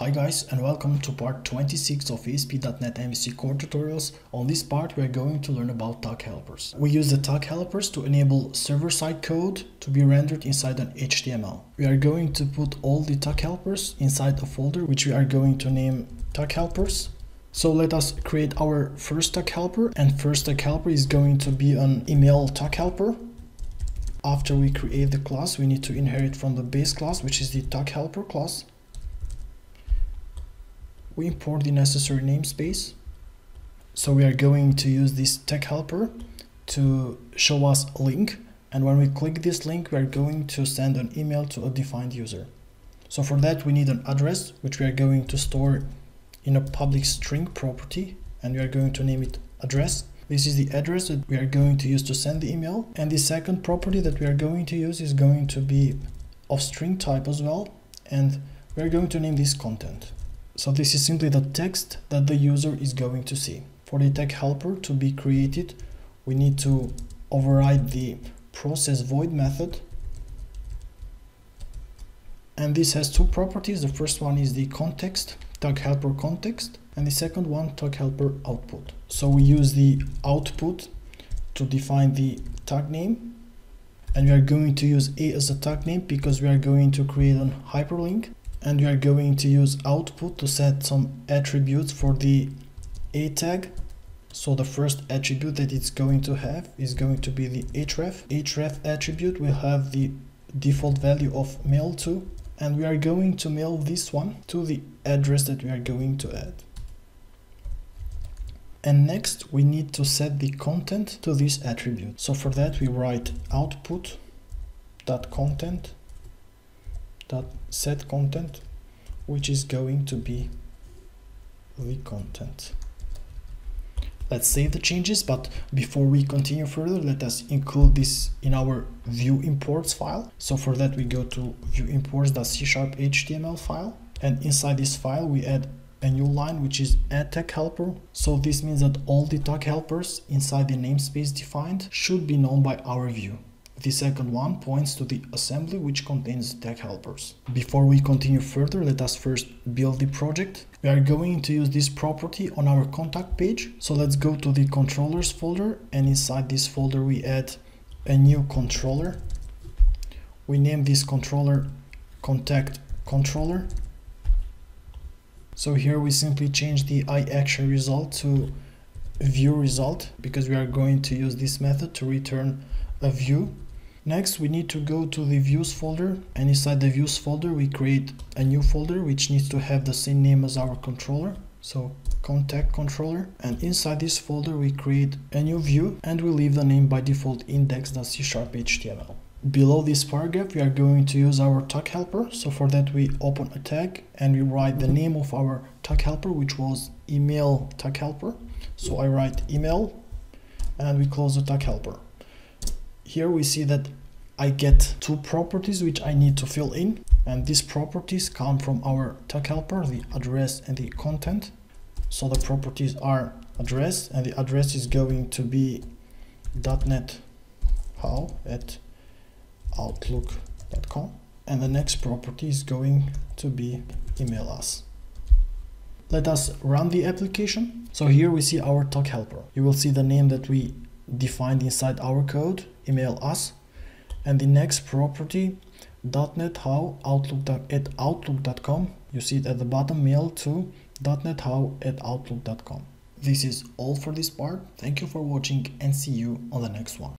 Hi guys and welcome to part 26 of ASP.NET MVC core tutorials. On this part we are going to learn about tag helpers. We use the tag helpers to enable server-side code to be rendered inside an HTML. We are going to put all the tag helpers inside a folder which we are going to name tag helpers. So let us create our first tag helper and first tag helper is going to be an email tag helper. After we create the class we need to inherit from the base class which is the tag helper class we import the necessary namespace. So we are going to use this tag helper to show us a link. And when we click this link, we are going to send an email to a defined user. So for that, we need an address, which we are going to store in a public string property, and we are going to name it address. This is the address that we are going to use to send the email. And the second property that we are going to use is going to be of string type as well. And we are going to name this content. So this is simply the text that the user is going to see. For the tag helper to be created, we need to override the process void method. And this has two properties. The first one is the context, tag helper context, and the second one, tag helper output. So we use the output to define the tag name. And we are going to use A as a tag name because we are going to create a hyperlink and we are going to use output to set some attributes for the a tag. So the first attribute that it's going to have is going to be the href. href attribute will have the default value of mail to and we are going to mail this one to the address that we are going to add. And next we need to set the content to this attribute. So for that we write output dot content that set content which is going to be the content. Let's save the changes but before we continue further let us include this in our view imports file. So for that we go to view imports.c sharp html file. And inside this file we add a new line which is add tag helper. So this means that all the tag helpers inside the namespace defined should be known by our view the second one points to the assembly which contains tag helpers. Before we continue further, let us first build the project. We are going to use this property on our contact page. So let's go to the controllers folder and inside this folder we add a new controller. We name this controller contact controller. So here we simply change the iAction result to view result because we are going to use this method to return a view Next, we need to go to the views folder and inside the views folder, we create a new folder which needs to have the same name as our controller. So contact controller and inside this folder, we create a new view and we leave the name by default index.c. Below this paragraph, we are going to use our tag helper. So for that, we open a tag and we write the name of our tag helper, which was email tag helper. So I write email and we close the tag helper here we see that I get two properties which I need to fill in and these properties come from our tag helper, the address and the content. So the properties are address and the address is going to be .NET how at outlook.com and the next property is going to be email us. Let us run the application. So here we see our tag helper. You will see the name that we defined inside our code email us and the next property .NET how outlook at outlook.com you see it at the bottom mail to .NET how at outlook.com this is all for this part. Thank you for watching and see you on the next one